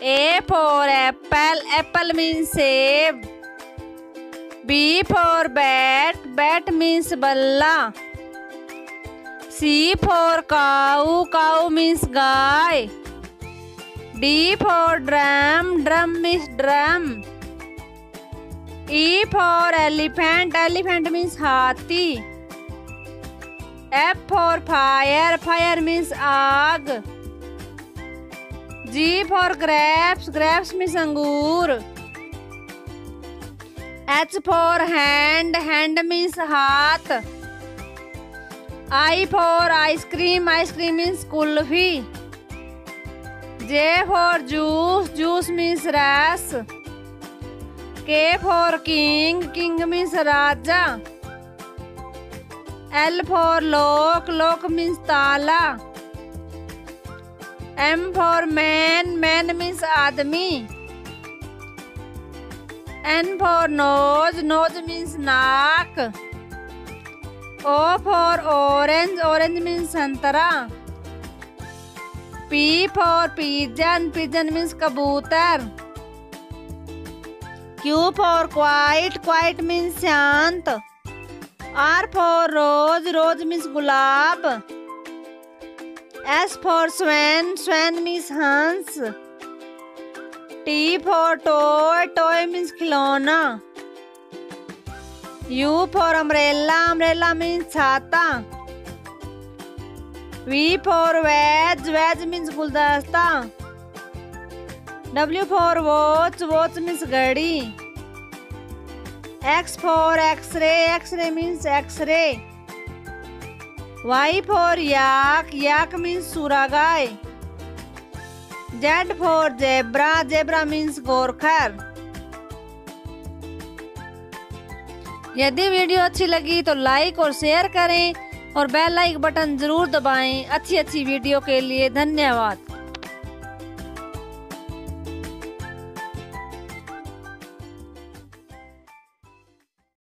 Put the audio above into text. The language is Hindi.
A for apple, apple means save. B for bat, bat means balla. C for cow, cow means guy. D for drum, drum means drum. E for elephant, elephant means hathi. F for fire, fire means आग. G for grapes grapes means अंगूर H for hand hand means हाथ. I for ice cream ice cream means kulfi. J for juice juice means रस. K for king king means Raja. L for lock. Lock means ताला. M for man, man means आदमी. N for nose, nose means नाक. O for orange, orange means संतरा. P for pigeon, pigeon means कबूतर. Q for quiet, quiet means शांत. R for rose, rose means gulab. S for swan swan means हंस T for toy toy means खिलौना U for umbrella umbrella means छाता V for vase vase means गुलदस्ता W for watch watch means घड़ी X for x-ray x-ray means x-ray Y for yak, yak means suragai. Z for zebra, zebra means गोरखर यदि वीडियो अच्छी लगी तो लाइक और शेयर करें और बेल लाइक बटन ज़रूर दबाएँ। अच्छी अच्छी वीडियो के लिए धन्यवाद।